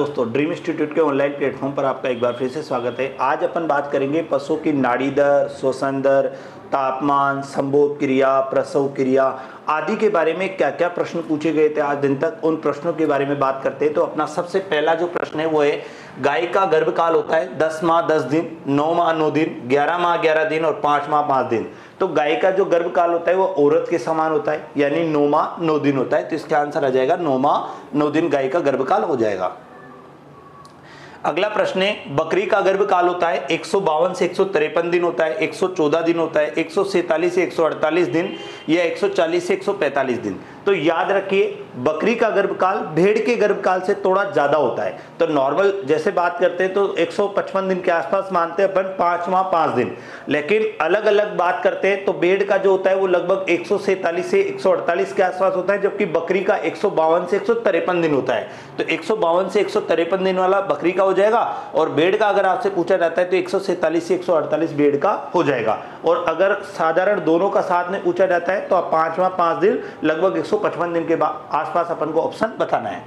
दोस्तों dream institute के online platform पर आपका एक बार फिर से स्वागत है। आज अपन बात करेंगे पशु की नाड़ी दर, श्वसन दर, तापमान संभोग क्रिया, प्रसव क्रिया आदि के बारे में क्या क्या प्रश्न पूछे गए थे आज दिन तक। उन प्रश्नों के बारे में बात करते हैं। तो अपना सबसे पहला जो प्रश्न है वो है, गाय का गर्भकाल होता है दस माह, दस दिन, नौ माह, नौ दिन, ग्यारह माह, ग्यारह दिन और पाँच माह, पाँच दिन। तो गाय का जो गर्भकाल होता है वो औरत के समान होता है, यानी नौ माह, नौ दिन होता है। तो इसका आंसर आ जाएगा, नौ माह, नौ दिन गाय का गर्भकाल हो जाएगा। अगला प्रश्न है, बकरी का गर्भकाल होता है, एक सौ बावन से एक सौ तिरपन दिन होता है 114 दिन होता है, एक से 148 दिन, या 140 से 145 दिन। तो याद रखिए, बकरी का गर्भकाल भेड़ के गर्भकाल से थोड़ा ज़्यादा होता है। तो नॉर्मल जैसे बात करते हैं तो 155 दिन के आसपास मानते हैं अपन पाँच माह पाँच दिन। लेकिन अलग अलग बात करते हैं तो भेड़ का जो होता है वो लगभग एक से 148 के आसपास होता है, जबकि बकरी का एक सौ बावन से एक सौ तिरपन दिन होता है। तो एक सौ बावन से एक सौ तिरपन दिन वाला बकरी का हो जाएगा और बेड का अगर आपसे पूछा जाता है तो एक से एक बेड का हो जाएगा। और अगर साधारण दोनों का साथ में पूछा जाता है तो आप पांचवा पाँच दिन लगभग एक दिन के आसपास अपन को ऑप्शन बताना है।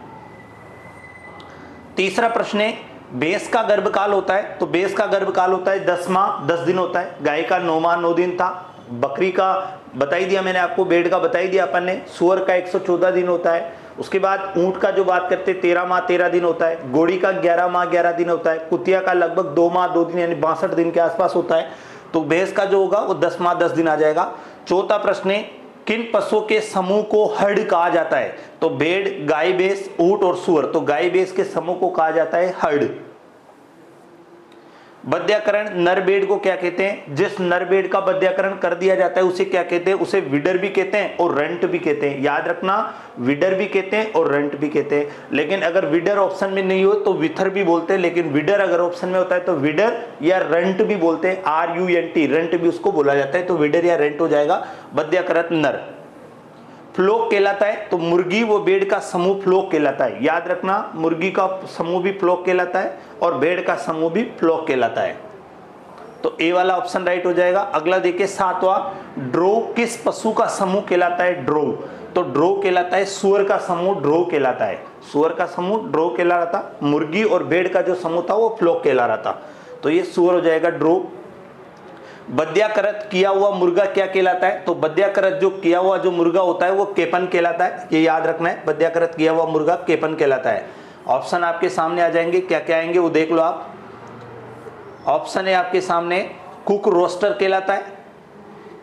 तीसरा प्रश्न है, बेस का गर्भकाल होता है तो बेस का गर्भकाल होता है दस माह, दस दिन होता है। गाय का नौ माह, नौ दिन था। बकरी का, बताई दिया मैंने आपको, बेड का बताई दिया अपन ने, सुअर का 114 दिन होता है। उसके बाद ऊँट का जो बात करते, तेरह माह, तेरह दिन होता है। गोड़ी का ग्यारह माह, ग्यारह दिन होता है। कुतिया का लगभग दो माह, दो दिन, यानी बासठ दिन के आसपास होता है। तो भैंस का जो होगा, वो दस माह, दस दिन आ जाएगा। चौथा प्रश्न है किन पशुओं के समूह को हर्ड कहा जाता है? तो भेड़, गाय बेस ऊट और सुअर। तो गाय बेस के समूह को कहा जाता है हर्ड। बद्याकरण नर बेड को क्या कहते हैं? जिस नरबेड का बद्याकरण कर दिया जाता है, उसे क्या कहते हैं? उसे विडर भी कहते हैं और रंट भी कहते हैं। याद रखना, विडर भी कहते हैं और रंट भी कहते हैं। लेकिन अगर विडर ऑप्शन में नहीं हो तो विथर भी बोलते हैं, लेकिन विडर अगर ऑप्शन में होता है तो विडर या रंट भी बोलते हैं। R U N T runt भी उसको बोला जाता है तो विडर या रेंट हो जाएगा। बद्याकरण नर। फ्लोक कहलाता है तो मुर्गी वो बेड का समूह फ्लोक कहलाता है। याद रखना, मुर्गी का समूह भी फ्लोक कहलाता है और बेड का समूह भी फ्लोक कहलाता है। तो ए वाला ऑप्शन राइट हो जाएगा। अगला देखिए, सातवां, ड्रो किस पशु का समूह कहलाता है? ड्रो। तो ड्रो कहलाता है, सुअर का समूह ड्रो कहलाता है। सुअर का समूह ड्रो कहला रहा था, मुर्गी और बेड का जो समूह था वो फ्लोक कहला रहा था। तो ये सुअर हो जाएगा ड्रो। बद्याकृत किया हुआ मुर्गा क्या कहलाता है? तो बद्याकृत जो किया हुआ जो मुर्गा होता है, वो केपन कहलाता है। ये याद रखना है बद्याकृत किया हुआ मुर्गा केपन कहलाता है। ऑप्शन आपके सामने आ जाएँगे क्या क्या आएँगे वो देख लो आप। ऑप्शन है आपके सामने, कुक रोस्टर कहलाता है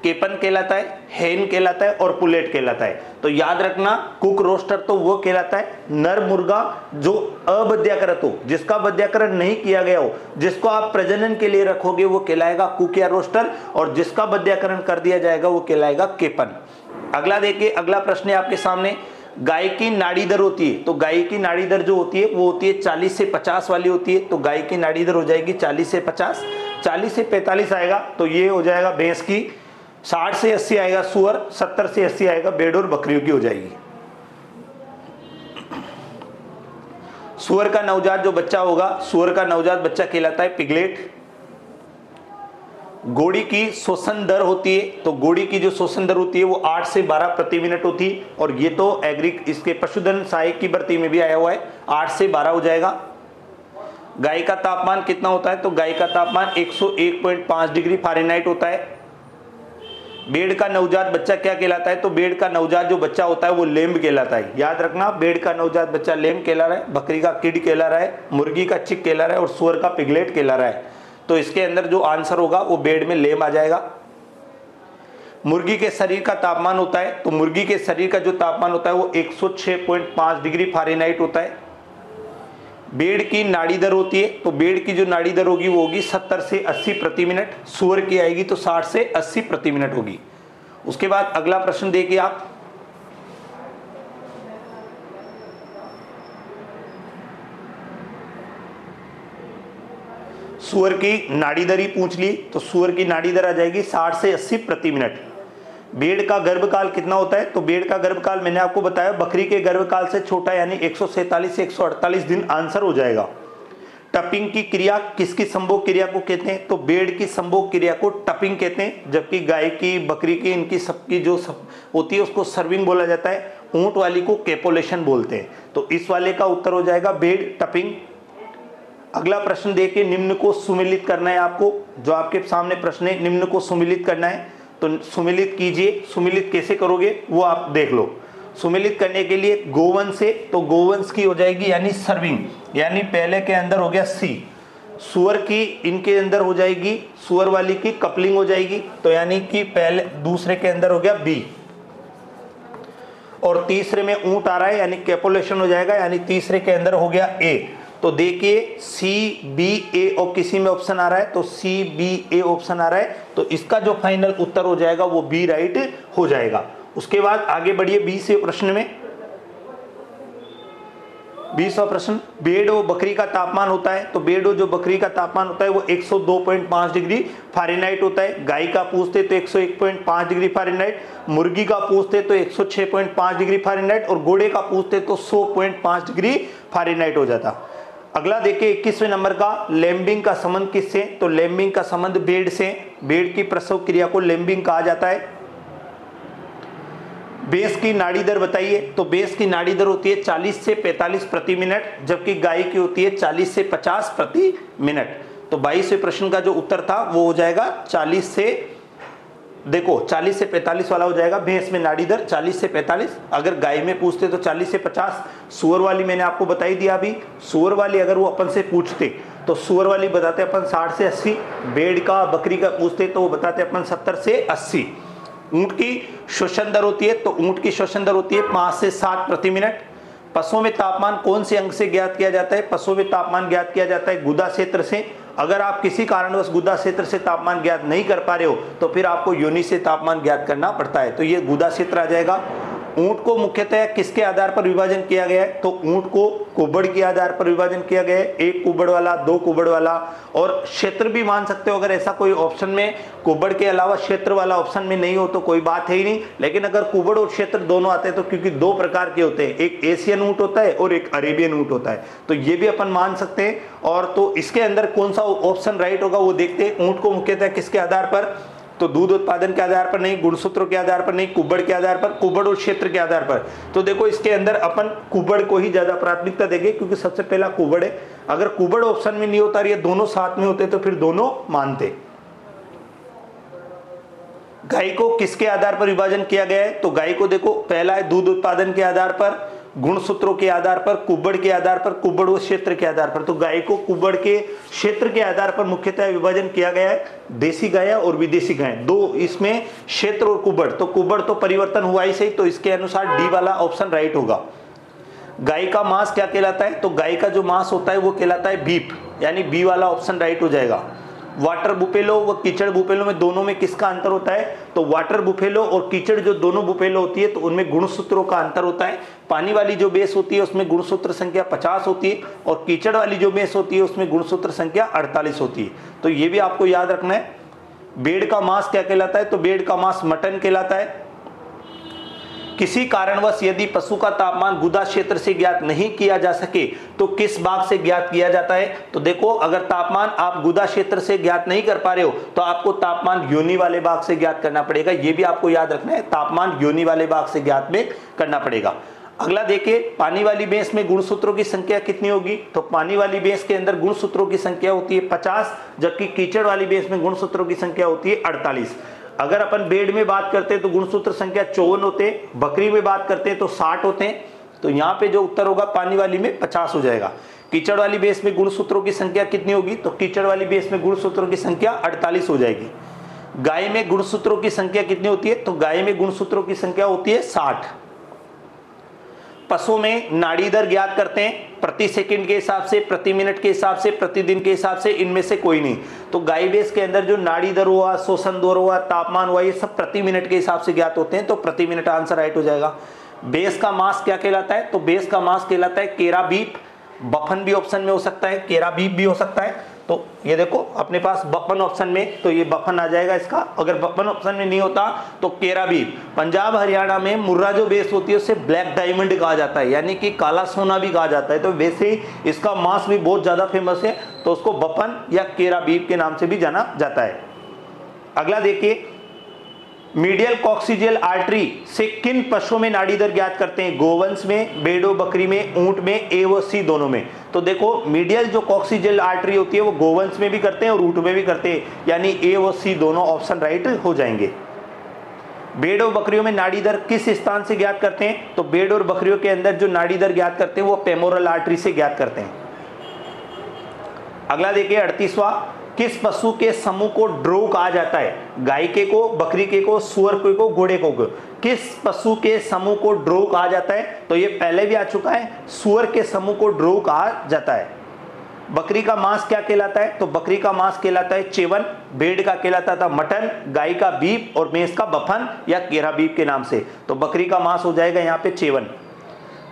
केपन कहलाता है, हेन कहलाता है और पुलेट कहलाता है। तो याद रखना, कुक रोस्टर तो वो कहलाता है, नर मुर्गा जो अबद्याकृत हो जिसका बद्याकरण नहीं किया गया हो, जिसको आप प्रजनन के लिए रखोगे, वो कहलाएगा कुक या रोस्टर, और जिसका बद्याकरण कर दिया जाएगा, वो कहलाएगा केपन। अगला देखिए, अगला प्रश्न है आपके सामने। गाय की नाड़ी दर होती है तो गाय की नाड़ी दर जो होती है, वो होती है 40 से 50 वाली होती है तो गाय की नाड़ी दर हो जाएगी 40 से 50 40 से 45 आएगा तो ये हो जाएगा भैंस की साठ से अस्सी आएगा सुअर, सत्तर से अस्सी आएगा बेड और बकरियों की हो जाएगी। सुअर का नवजात जो बच्चा होगा, सुअर का नवजात बच्चा कहलाता है पिगलेट। गोड़ी की शोषण दर होती है तो गोड़ी की जो शोषण दर होती है वो 8 से 12 प्रति मिनट होती है, और ये तो एग्री इसके पशुधन सहायक की भर्ती में भी आया हुआ है 8 से 12 हो जाएगा। गाय का तापमान कितना होता है तो गाय का तापमान 101.5 डिग्री फारेनहाइट होता है बेड का नवजात बच्चा क्या कहलाता है? तो बेड का नवजात जो बच्चा होता है, वो लेम्ब कहलाता है। याद रखना, बेड का नवजात बच्चा लेम्ब कहला रहा है, बकरी का किड कहला रहा है, मुर्गी का चिक कहला रहा है और सुअर का पिगलेट कहला रहा है। तो इसके अंदर जो आंसर होगा, वो बेड में लेम आ जाएगा। मुर्गी के शरीर का तापमान होता है तो मुर्गी के शरीर का जो तापमान होता है, वो 106.5 डिग्री फारेनहाइट होता है। बेड की नाड़ी दर होती है तो बेड की जो नाड़ी दर होगी, वो होगी 70 से 80 प्रति मिनट, सुअर की आएगी तो 60 से 80 प्रति मिनट होगी। उसके बाद अगला प्रश्न देखिए आप। सुअर की नाड़ी दर ही पूछ ली तो सुअर की नाड़ी दर आ जाएगी 60 से 80 प्रति मिनट। बेड का गर्भकाल कितना होता है? तो बेड का गर्भकाल मैंने आपको बताया, बकरी के गर्भकाल से छोटा यानी एक से 148 दिन आंसर हो जाएगा। टपिंग की क्रिया किसकी संभोग क्रिया को कहते हैं? तो बेड की संभोग क्रिया को टपिंग कहते हैं, जबकि गाय की, बकरी की, इनकी सबकी जो सब होती है उसको सर्विंग बोला जाता है, ऊँट वाली को कैपोलेशन बोलते हैं। तो इस वाले का उत्तर हो जाएगा बेड, टपिंग। अगला प्रश्न देखिए, निम्न को सुमिलित करना है आपको। जो आपके सामने प्रश्न है, निम्न को सुमिलित करना है। तो सुमिलित कीजिए, सुमिलित कैसे करोगे वो आप देख लो। सुमिलित करने के लिए गोवंश से तो गोवंश की हो जाएगी यानी सर्विंग, यानी पहले के अंदर हो गया सी। सुअर की इनके अंदर हो जाएगी, सुअर वाली की कपलिंग हो जाएगी तो यानी कि पहले, दूसरे के अंदर हो गया बी। और तीसरे में ऊँट आ रहा है, यानी कैपोलेशन हो जाएगा, यानी तीसरे के अंदर हो गया ए। तो देखिए सी बी ए और किसी में ऑप्शन आ रहा है तो सी बी ए ऑप्शन आ रहा है तो इसका जो फाइनल उत्तर हो जाएगा, वो बी राइट हो जाएगा। उसके बाद आगे बढ़िए बी से प्रश्न में। बीसवा प्रश्न, बेड बेडो बकरी का तापमान होता है तो बेड बेडो जो बकरी का तापमान होता है, वो 102.5 डिग्री फारेनहाइट होता है। गाय का पूछते तो 101.5 डिग्री फारेनहाइट मुर्गी का पूछते तो 106.5 डिग्री फारेनहाइट और घोड़े का पूछते तो 100.5 डिग्री फारेनहाइट हो जाता। अगला देखिए, इक्कीसवें नंबर का लेम्बिंग का संबंध किससे? तो लेम्बिंग का संबंध बेड से। बेड की प्रसव क्रिया को लेम्बिंग कहा जाता है। बेस की नाड़ी दर बताइए। तो बेस की नाड़ी दर होती है 40 से 45 प्रति मिनट, जबकि गाय की होती है 40 से 50 प्रति मिनट। तो बाईसवें प्रश्न का जो उत्तर था, वो हो जाएगा 40 से देखो 40 से 45 वाला हो जाएगा, भैंस में नाड़ी दर 40 से 45 अगर गाय में पूछते तो 40 से 50 सुअर वाली मैंने आपको बताई दिया अभी। सुअर वाली अगर वो अपन से पूछते तो सुअर वाली बताते अपन 60 से 80 बेड का, बकरी का पूछते तो वो बताते अपन 70 से 80 ऊँट की श्वसन दर होती है तो ऊँट की श्वसन दर होती है पाँच से सात प्रति मिनट। पशुओं में तापमान कौन से अंग से ज्ञात किया जाता है? पशुओं में तापमान ज्ञात किया जाता है गुदा क्षेत्र से अगर आप किसी कारणवश गुदा क्षेत्र से तापमान ज्ञात नहीं कर पा रहे हो तो फिर आपको योनि से तापमान ज्ञात करना पड़ता है। तो ये गुदा क्षेत्र आ जाएगा। ऊँट को मुख्यतः किसके आधार पर विभाजन किया गया है? तो ऊँट को कुबड़ के आधार पर विभाजन किया गया है। एक कुबड़ वाला, दो कुबड़ वाला और क्षेत्र भी मान सकते हो, अगर ऐसा कोई ऑप्शन में कुबड़ के अलावा क्षेत्र वाला ऑप्शन में नहीं हो तो कोई बात है ही नहीं। लेकिन अगर कुबड़ और क्षेत्र दोनों आते हैं तो क्योंकि दो प्रकार के होते हैं। एक एशियन ऊँट होता है और एक अरेबियन ऊँट होता है। तो ये भी अपन मान सकते हैं। और तो इसके अंदर कौन सा ऑप्शन राइट होगा वो देखते हैं। ऊँट को मुख्यतः किसके आधार पर? तो दूध उत्पादन के आधार पर नहीं, गुणसूत्रों के आधार पर नहीं, कुबड़ के आधार पर, कुबड़ और क्षेत्र के आधार पर। तो देखो, इसके अंदर अपन कुबड़ को ही ज़्यादा प्राथमिकता देंगे, क्योंकि सबसे पहला कुबड़ है। अगर कुबड़ ऑप्शन में नहीं होता ये दोनों साथ में होते तो फिर दोनों मानते। गाय को किसके आधार पर विभाजन किया गया है? तो गाय को देखो, पहला है दूध उत्पादन के आधार पर गुणसूत्रों के आधार पर, कुबड़ के आधार पर, कुबड़ व क्षेत्र के आधार पर। तो गाय को कुबड़ के क्षेत्र के आधार पर मुख्यतः विभाजन किया गया है। देसी गाय और विदेशी गाय। दो इसमें क्षेत्र और कुबड़। तो कुबड़ तो परिवर्तन हुआ ही सही तो इसके अनुसार डी वाला ऑप्शन राइट होगा। गाय का मांस क्या कहलाता है? तो गाय का जो मांस होता है, वो कहलाता है बीप। यानी बी वाला ऑप्शन राइट हो जाएगा। वाटर बुफेलो व कीचड़ बुफेलो में दोनों में किसका अंतर होता है? तो वाटर बुफेलो और कीचड़ जो दोनों बुफेलो होती है तो उनमें गुणसूत्रों का अंतर होता है। पानी वाली जो बेस होती है, उसमें गुणसूत्र संख्या 50 होती है और कीचड़ वाली जो बेस होती है, उसमें गुणसूत्र संख्या 48 होती है। तो ये भी आपको याद रखना है। बेड का मांस क्या कहलाता है? तो बेड का मांस मटन कहलाता है। किसी कारणवश यदि पशु का तापमान गुदा क्षेत्र से ज्ञात नहीं किया जा सके तो किस भाग से ज्ञात किया जाता है? तो देखो, अगर तापमान आप गुदा क्षेत्र से ज्ञात नहीं कर पा रहे हो तो आपको तापमान योनि वाले भाग से ज्ञात करना पड़ेगा। यह भी आपको याद रखना है, तापमान योनि वाले भाग से ज्ञात में करना पड़ेगा। अगला देखिए, पानी वाली बेस में गुणसूत्रों की संख्या कितनी होगी? तो पानी वाली बेस के अंदर गुणसूत्रों की संख्या होती है 50 जबकि कीचड़ वाली बेस में गुणसूत्रों की संख्या होती है 48 अगर अपन बेड में बात करते हैं तो गुणसूत्र संख्या चौवन होते बकरी में बात करते हैं तो साठ होते हैं। तो यहाँ पे जो उत्तर होगा, पानी वाली में पचास हो जाएगा। कीचड़ वाली बेस में गुणसूत्रों की संख्या कितनी होगी? तो कीचड़ वाली बेस में गुणसूत्रों की संख्या अड़तालीस हो जाएगी। गाय में गुणसूत्रों की संख्या कितनी होती है? तो गाय में गुणसूत्रों की संख्या होती है साठ। पशुओं में नाड़ी दर ज्ञात करते हैं। प्रति सेकंड के हिसाब से, प्रति मिनट के हिसाब से प्रतिदिन के हिसाब से, इनमें से कोई नहीं। तो गाय बेस के अंदर जो नाड़ी दर हुआ, शोषण दर हुआ, तापमान हुआ, ये सब प्रति मिनट के हिसाब से ज्ञात होते हैं। तो प्रति मिनट आंसर राइट हो जाएगा। बेस का मास क्या कहलाता है? तो बेस का मास कहलाता है केरा बीप बफन भी ऑप्शन में हो सकता है, केरा बीप भी हो सकता है। तो ये देखो, अपने पास बफन ऑप्शन में तो ये बफन आ जाएगा इसका। अगर बफन ऑप्शन में नहीं होता तो केरा भी पंजाब, हरियाणा में मुर्रा जो बेस होती है उससे ब्लैक डायमंड कहा जाता है। यानी कि काला सोना भी कहा जाता है। तो वैसे ही इसका मांस भी बहुत ज़्यादा फ़ेमस है तो उसको बफन या केरा बीप के नाम से भी जाना जाता है। अगला देखिए मीडियल कॉक्सिजियल आर्टरी से किन पशुओं में नाड़ी दर ज्ञात करते हैं? गोवंश में, बेडो बकरी में, ऊँट में, ए व सी दोनों में। तो देखो, मीडियल जो कॉक्सिजियल आर्टरी होती है, वो गोवंश में भी करते हैं और ऊँट में भी करते हैं। यानी ए व सी दोनों ऑप्शन राइट हो जाएँगे। बेड और बकरियों में नाड़ी दर किस स्थान से ज्ञात करते हैं? तो बेड और बकरियों के अंदर जो नाड़ी दर ज्ञात करते हैं, वो पेमोरल आर्टरी से ज्ञात करते हैं। अगला देखिए, अड़तीसवा। किस पशु के समूह को ड्रो कहा जाता है? गाय के को, बकरी के को, सुअर के को, घोड़े को किस पशु के समूह को ड्रो कहा जाता है? तो ये पहले भी आ चुका है, सुअर के समूह को ड्रो कहा जाता है। बकरी का मांस क्या कहलाता है? तो बकरी का मांस कहलाता है चेवन, भेड़ का कहलाता था मटन, गाय का बीप और मेष का बफन या केरा बीप के नाम से। तो बकरी का मांस हो जाएगा यहाँ पे चेवन।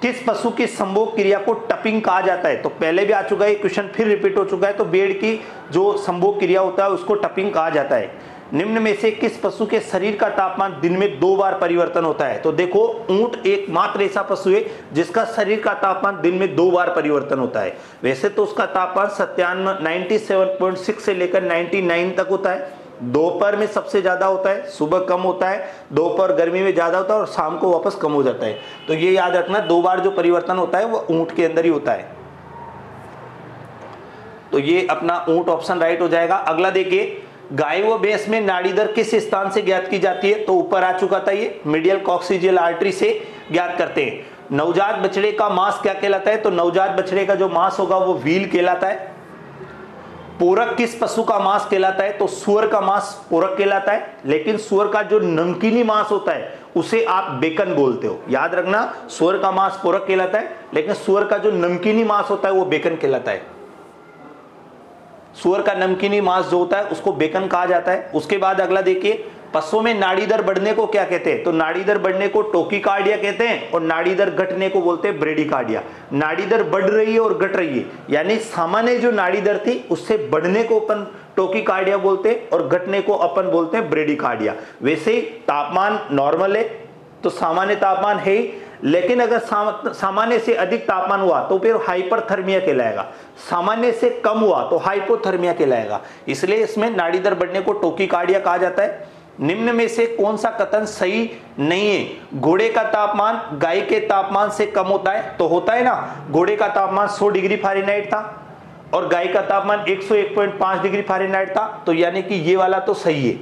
किस पशु की संभोग क्रिया को टपिंग कहा जाता है? तो पहले भी आ चुका है, क्वेश्चन फिर रिपीट हो चुका है तो बेड़ की जो संभोग क्रिया होता है, उसको टपिंग कहा जाता है। निम्न में से किस पशु के शरीर का तापमान दिन में दो बार परिवर्तन होता है? तो देखो, ऊँट एकमात्र ऐसा पशु है, जिसका शरीर का तापमान दिन में दो बार परिवर्तन होता है। वैसे तो उसका तापमान सत्तानवे नाइनटी से लेकर 99 तक होता है। दोपहर में सबसे ज़्यादा होता है, सुबह कम होता है, दोपहर गर्मी में ज़्यादा होता है और शाम को वापस कम हो जाता है। तो ये याद रखना, दो बार जो परिवर्तन होता है वो ऊँट के अंदर ही होता है। तो ये अपना ऊँट ऑप्शन राइट हो जाएगा। अगला देखिए, गाय व भैंस में नाड़ी दर किस स्थान से ज्ञात की जाती है? तो ऊपर आ चुका था ये मीडियल कॉक्सिजियल आर्टरी से ज्ञात करते हैं। नवजात बछड़े का मांस क्या कहलाता है? तो नवजात बछड़े का जो मांस होगा वो व्हील कहलाता है। पूरक किस पशु का मांस कहलाता है? तो सुअर का मांस पोरक कहलाता है, लेकिन सुअर का जो नमकीनी मांस होता है, उसे आप बेकन बोलते हो। याद रखना, सुअर का मांस पोरक कहलाता है, लेकिन सुअर का जो नमकीनी मांस होता है, वो बेकन कहलाता है। सुअर का नमकीनी मांस जो होता है, उसको बेकन कहा जाता है। उसके बाद अगला देखिए पशुओं में नाड़ी दर बढ़ने को क्या कहते हैं? तो नाड़ी दर बढ़ने को टोकी कार्डिया कहते हैं और नाड़ी दर घटने को बोलते हैं ब्रेडी कार्डिया नाड़ी दर बढ़ रही है और घट रही है। यानी सामान्य जो नाड़ी दर थी, उससे बढ़ने को अपन टोकी कार्डिया बोलते हैं और घटने को अपन बोलते हैं ब्रेडी कार्डिया वैसे तापमान नॉर्मल है तो सामान्य तापमान है ही, लेकिन अगर सामान्य से अधिक तापमान हुआ तो फिर हाइपरथर्मिया कहलाएगा। सामान्य से कम हुआ तो हाइपोथर्मिया कहलाएगा। इसलिए इसमें नाड़ी दर बढ़ने को टोकी कार्डिया कहा जाता है। निम्न में से कौन सा कथन सही नहीं है? घोड़े का तापमान गाय के तापमान से कम होता है तो होता है ना? घोड़े का तापमान 100 डिग्री फारेनहाइट था और गाय का तापमान 101.5 डिग्री फारेनहाइट था तो यानी कि ये वाला तो सही है।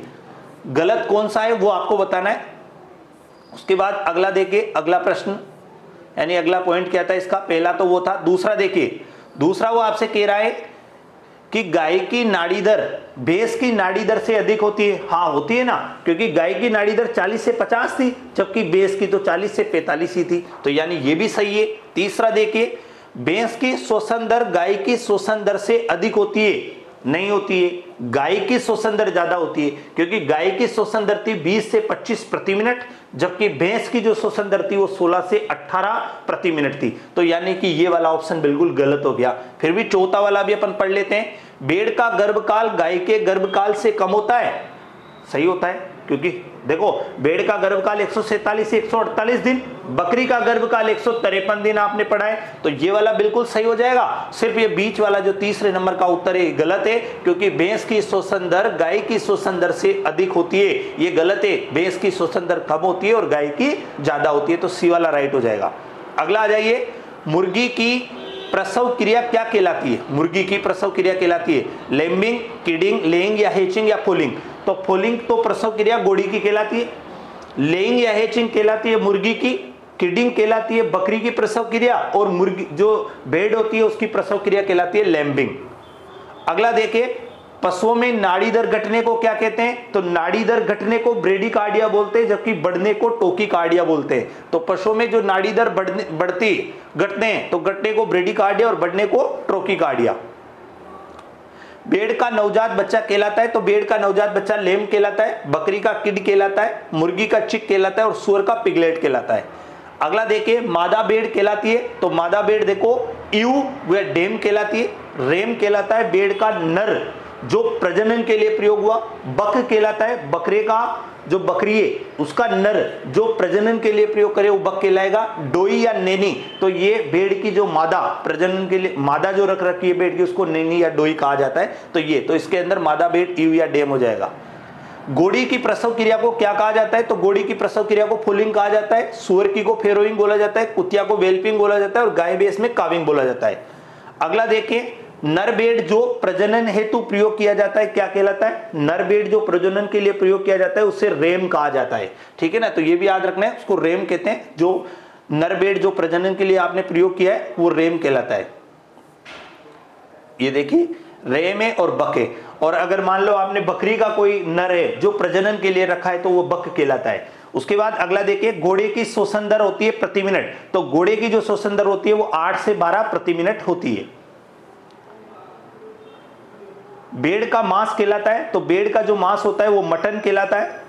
गलत कौन सा है, वो आपको बताना है। उसके बाद अगला देखिए, अगला प्रश्न, यानी अगला पॉइंट क्या था इसका? पहला तो वो था, दूसरा देखिए। दूसरा वो आपसे कह रहा है कि गाय की नाड़ी दर, भैंस की नाड़ी दर से अधिक होती है। हाँ होती है ना, क्योंकि गाय की नाड़ी दर 40 से 50 थी, जबकि भैंस की तो 40 से 45 ही थी। तो यानी ये भी सही है। तीसरा देखिए, भैंस की शोषण दर गाय की शोषण दर से अधिक होती है। नहीं होती है। गाय की शोषण दर ज़्यादा होती है, क्योंकि गाय की शोषण दर थी 20 से 25 प्रति मिनट, जबकि भैंस की जो शोषण दर थी वो 16 से 18 प्रति मिनट थी। तो यानी कि ये वाला ऑप्शन बिल्कुल गलत हो गया। फिर भी चौथा वाला भी अपन पढ़ लेते हैं। बेड़ का गर्भकाल गाय के गर्भकाल से कम होता है। सही होता है, क्योंकि देखो बेड़ का गर्भकाल एक से एक दिन, बकरी का गर्भकाल एक दिन आपने पढ़ा है तो ये वाला बिल्कुल सही हो जाएगा। सिर्फ़ ये बीच वाला जो तीसरे नंबर का उत्तर है गलत है, क्योंकि भैंस की शोषण दर गाय की शोषण दर से अधिक होती है। ये गलत है, भैंस की शोषण दर कम होती है और गाय की ज़्यादा होती है तो सी वाला राइट हो जाएगा। अगला आ जाइए, मुर्गी की प्रसव क्रिया क्या कहलाती है? मुर्गी की प्रसव क्रिया कहलाती है, लेम्बिंग, किडिंग, लेइंग या हेचिंग या फोलिंग तो फोलिंग तो प्रसव क्रिया गोड़ी की कहलाती है। लेइंग या हेचिंग कहलाती है, मुर्गी की। किडिंग कहलाती है, बकरी की प्रसव क्रिया और मुर्गी, जो बेड होती है, उसकी प्रसव क्रिया कहलाती है लैम्बिंग अगला देखिए पशुओं में नाड़ी दर घटने को क्या कहते हैं? तो नाड़ी दर घटने को ब्रेडी कार्डिया बोलते हैं, जबकि बढ़ने को टोकी कार्डिया बोलते हैं। तो पशुओं में जो नाड़ी दर बढ़ती, घटने तो घटने को ब्रेडी कार्डिया और बढ़ने को ट्रोकी बेड़ का नवजात बच्चा कहलाता है तो बेड़ का नवजात बच्चा लेम कहलाता है, बकरी का किड कहलाता है, मुर्गी का चिक कहलाता है और सुअर का पिगलेट कहलाता है। अगला देखिए, मादा बेड़ कहलाती है तो मादा बेड़ देखो यू व डेम कहलाती है, रेम कहलाता है, बेड़ का नर, जो प्रजनन के लिए प्रयोग हुआ, बक कहलाता है, बकरे का जो बकरी है, उसका नर जो प्रजनन के लिए प्रयोग करे, वो बक कहलाएगा डोई या नैनी। तो ये भेड़ की जो मादा, प्रजनन के लिए, मादा जो रख रखी है भेड़ की, उसको नैनी या डोई कहा जाता है। तो ये तो इसके अंदर मादा, भेड़ यू या डेम हो जाएगा। गोड़ी की प्रसव क्रिया को क्या कहा जाता है? तो गोड़ी की प्रसव क्रिया को फुलिंग कहा जाता है, सुअर की को फेरोइंग बोला जाता है, कुतिया को वेल्पिंग बोला जाता है और गाय बेस में काविंग बोला जाता है। अगला नरबेड जो प्रजनन हेतु प्रयोग किया जाता है, क्या कहलाता है? नरबेड जो प्रजनन के लिए प्रयोग किया जाता है, उसे रेम कहा जाता है। ठीक है ना? तो ये भी याद रखना है, उसको रेम कहते हैं। जो नरबेड जो प्रजनन के लिए आपने प्रयोग किया है, वो रेम कहलाता है। ये देखिए, रेमे और बके और अगर मान लो आपने बकरी का कोई नर है, जो प्रजनन के लिए रखा है तो वो बक कहलाता है। उसके बाद अगला देखिए, घोड़े की शोषण दर होती है प्रति मिनट। तो घोड़े की जो शोषण दर होती है, वो 8 से 12 प्रति मिनट होती है। बेड़ का मांस कहलाता है तो बेड़ का जो मांस होता है वो मटन कहलाता है।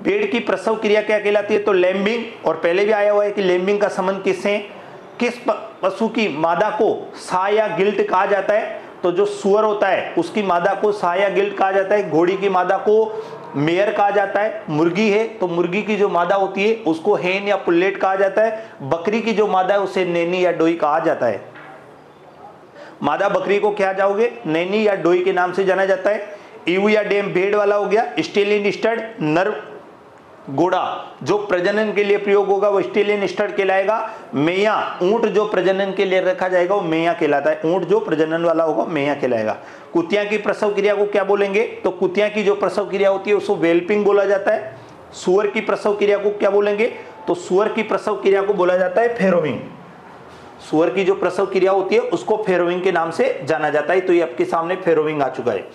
बेड़ की प्रसव क्रिया क्या कहलाती है? तो लैम्बिंग और पहले भी आया हुआ है कि लैम्बिंग का संबंध किससे किस पशु की मादा को सा या गिल्ट कहा जाता है? तो जो सुअर होता है, उसकी मादा को सा या गिल्ट कहा जाता है। घोड़ी की मादा को मेयर कहा जाता है। मुर्गी है तो मुर्गी की जो मादा होती है, उसको हेन या पुल्लेट कहा जाता है। बकरी की जो मादा है, उसे नैनी या डोई कहा जाता है। मादा बकरी को क्या जाओगे? नैनी या डोई के नाम से जाना जाता है। ईव या डेम भेड़ वाला हो गया। स्टेलिन स्टड नर घोड़ा जो प्रजनन के लिए प्रयोग होगा, वो स्टेलिन स्टड कहलाएगा। मेया ऊँट जो प्रजनन के लिए रखा जाएगा, वो मेया कहलाता है। ऊँट जो प्रजनन वाला होगा मेया कहलाएगा। कुतिया की प्रसव क्रिया को क्या बोलेंगे? तो कुतिया की जो प्रसव क्रिया होती है, उसको वेल्पिंग बोला जाता है। सुअर की प्रसव क्रिया को क्या बोलेंगे? तो सुअर की प्रसव क्रिया को बोला जाता है फेरोविंग सुअर की जो प्रसव क्रिया होती है, उसको फेरोविंग के नाम से जाना जाता है। तो ये आपके सामने फेरोविंग आ चुका है।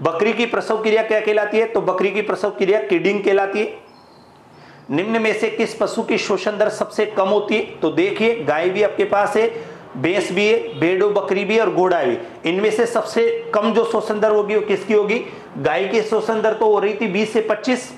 बकरी की प्रसव क्रिया क्या कहलाती है? तो बकरी की प्रसव क्रिया किडिंग कहलाती है। निम्न में से किस पशु की शोषण दर सबसे कम होती है? तो देखिए, गाय भी आपके पास है, भैंस भी है, भेड़ो, बकरी भी और घोड़ा भी। इनमें से सबसे कम जो शोषण दर होगी वो किसकी होगी? गाय की शोषण दर तो हो रही थी 20 से 25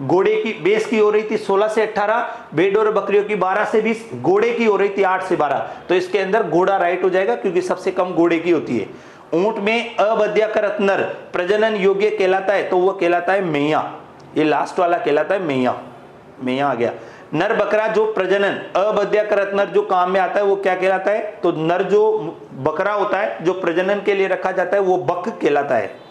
घोड़े की बेस की हो रही थी 16 से 18 भेड़ और बकरियों की 12 से 20 घोड़े की हो रही थी 8 से 12 तो इसके अंदर घोड़ा राइट हो जाएगा क्योंकि सबसे कम घोड़े की होती है। ऊँट में अबद्याकृत नर प्रजनन योग्य कहलाता है तो वह कहलाता है मैया। ये लास्ट वाला कहलाता है मैया। मैया आ गया। नर बकरा जो प्रजनन अबद्याकृत नर जो काम में आता है, वो क्या कहलाता है? तो नर जो बकरा होता है, जो प्रजनन के लिए रखा जाता है, वो बक कहलाता है।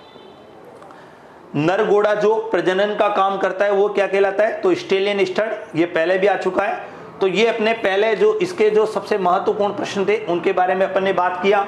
नर घोड़ा जो प्रजनन का काम करता है, वो क्या कहलाता है? तो स्टेलियन स्टड, ये पहले भी आ चुका है। तो ये अपने पहले जो, इसके जो सबसे महत्वपूर्ण प्रश्न थे, उनके बारे में अपन ने बात किया।